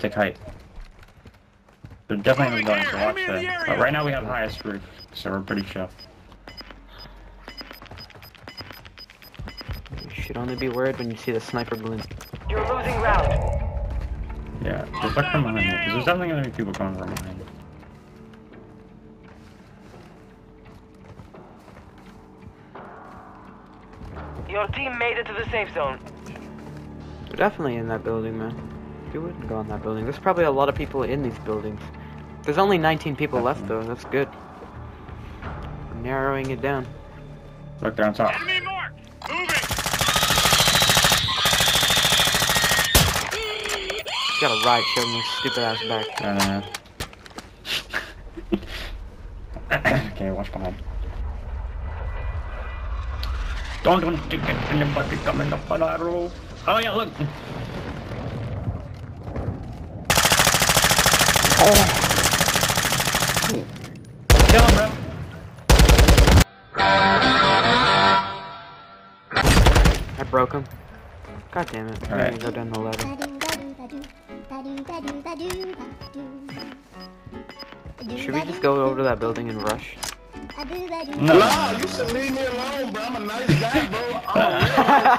take height. They're definitely going to watch that. But right now we have the highest roof, so we're pretty sure. You should only be worried when you see the sniper balloon. You're losing round. Yeah, just look from behind because there's definitely gonna be people coming from behind. Your team made it to the safe zone. We're definitely in that building, man. You wouldn't go in that building. There's probably a lot of people in these buildings. There's only 19 people left, though. That's good. We're narrowing it down. Look, they're on top. Enemy marked. Moving. Got a riot shield in his stupid ass back. No, no, no. okay, watch behind. Don't want to get anybody coming up on our roof. Oh yeah, look. Kill him, bro. I broke him. God damn it. I'm Alright. gonna go down the ladder. Should we just go over to that building and rush? No. Nah, you should leave me alone, bro. I'm a nice guy, bro.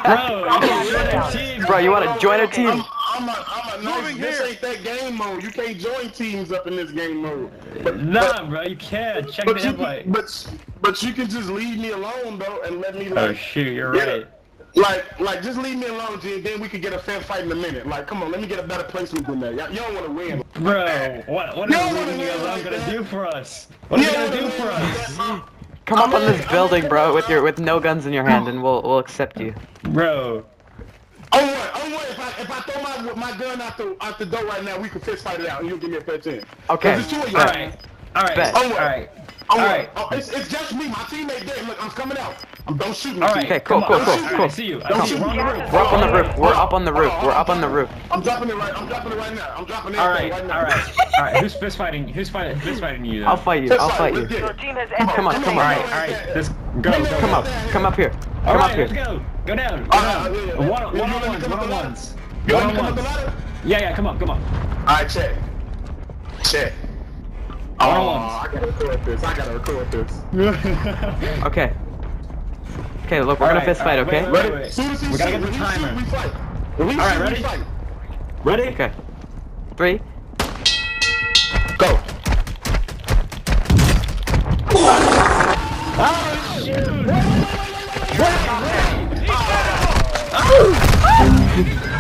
I'm Bro, you should join a team. Bro, you wanna join a team? I'm, I'm a, I'm a nice. This here. ain't that game mode. You can't join teams up in this game mode. But, Nah, bro, you can't. Check but, the you, invite. but, but you can just leave me alone, though, and let me Oh like, shoot, you're Yeah. right. like, like, just leave me alone, G. and Then we could get a fair fight in a minute. Like, come on, let me get a better placement than that. Y'all, you don't want to win. Bro, what what is No, leaving no, you alone gonna do for us? What are you gonna do for us? Come up I'm on this I'm building, bro, with your with no guns in your hand, and we'll we'll accept you. Bro, What? If I if I throw my my gun out the out the door right now, we can fist fight it out, and you'll give me a fair chance. Okay. 'Cause it's two of you. alright. Alright, Oh, alright. Oh, what? Alright. oh it's, it's just me. My teammate there. Look, I'm coming out. I'm, don't shoot me. Alright, Okay, cool, cool, cool, cool. I see you. I Don't see you. shoot We're on the roof. We're up on the roof. We're up on the roof. We're up on the roof. I'm dropping it right. I'm dropping it right now. I'm dropping it Alright, right now. alright. Alright, who's fist fighting? Who's fighting who's fiting you? I'll fight you. Fist I'll fight you. get Your team has Come on, entered. Come on, come come on. on. Alright, alright. Just go, go, Come up. Come up here. Come up Alright, let's go. Go down. Go down. yeah, yeah. One You one on want ones. One on ones. One on me to come up the ones. Yeah, yeah. Come on, come on. Alright, check. Check. Oh, One on. I gotta record this. I gotta record this. Okay. Okay, look, we're gonna Alright, fist fight, alright, okay? wait, Ready? wait, wait. Soon as We gotta get the timer. we fight. Alright, ready? fight. Ready? Okay. Three. Go. Oh shoot! Less than 10 were still standing.